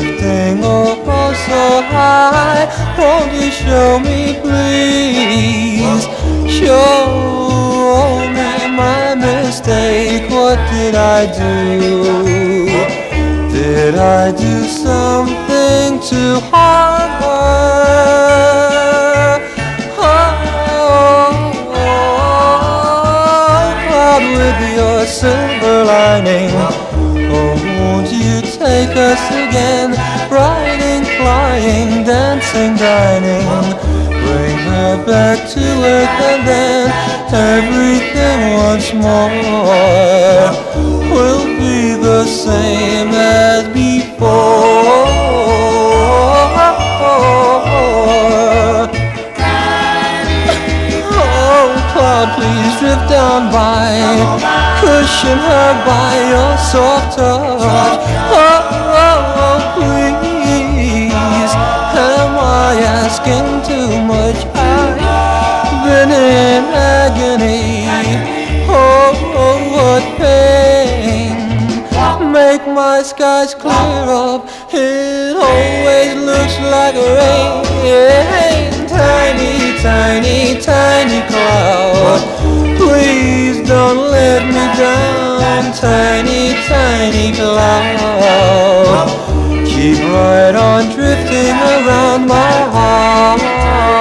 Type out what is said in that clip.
drifting oh so high. Won't you show me, please? Show me my mistake. What did I do? Did I do something to harm her? Oh, cloud with your silver lining. Oh, won't you take us again? Riding, flying, dancing, dining. Bring her back to earth and then everything once more will be the same as before. Oh, please drift down by, cushion her by soft touch. Oh, oh, oh, please, am I asking too much? I've been in agony. Oh, oh, what pain! Make my skies clear up. It always looks like rain. Tiny, tiny, me down. Tiny, tiny cloud. Keep right on drifting around my heart.